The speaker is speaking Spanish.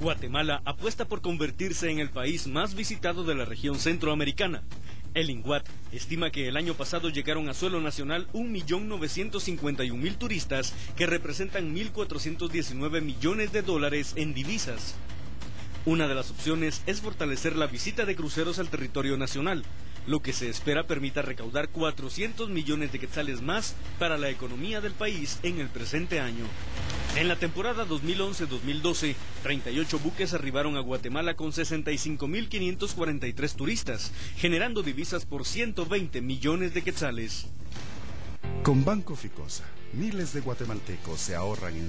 Guatemala apuesta por convertirse en el país más visitado de la región centroamericana. El INGUAT estima que el año pasado llegaron a suelo nacional 1.951.000 turistas que representan 1.419 millones de dólares en divisas. Una de las opciones es fortalecer la visita de cruceros al territorio nacional, lo que se espera permita recaudar 400 millones de quetzales más para la economía del país en el presente año. En la temporada 2011-2012, 38 buques arribaron a Guatemala con 65.543 turistas, generando divisas por 120 millones de quetzales. Con Banco Ficosa, miles de guatemaltecos se ahorran en